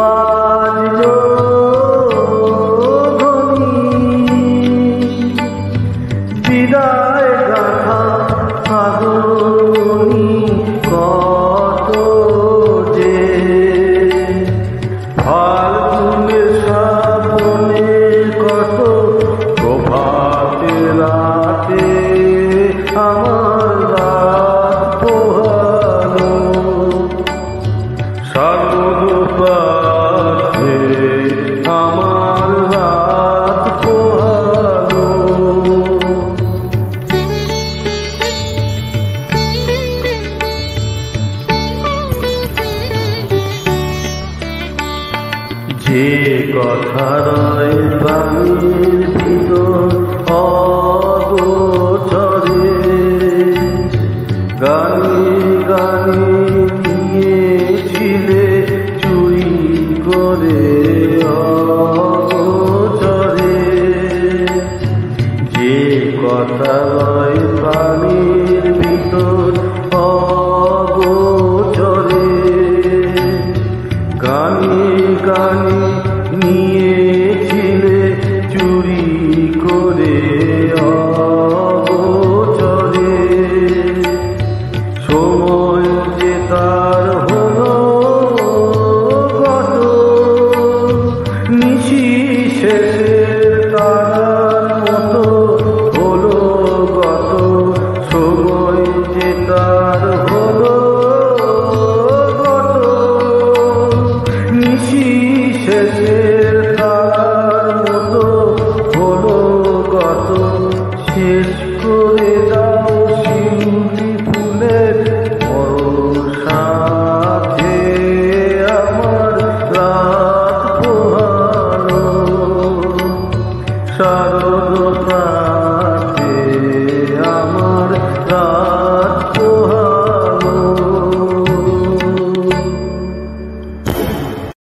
বাজলো ঘনি কথা রয় প্রাণীর ভিতর অগোচরে গানি গানি গিয়েছিলে চুই করে অগোচরে। যে কথা রয় প্রাণীর ভিতর অগোচরে গানি গানি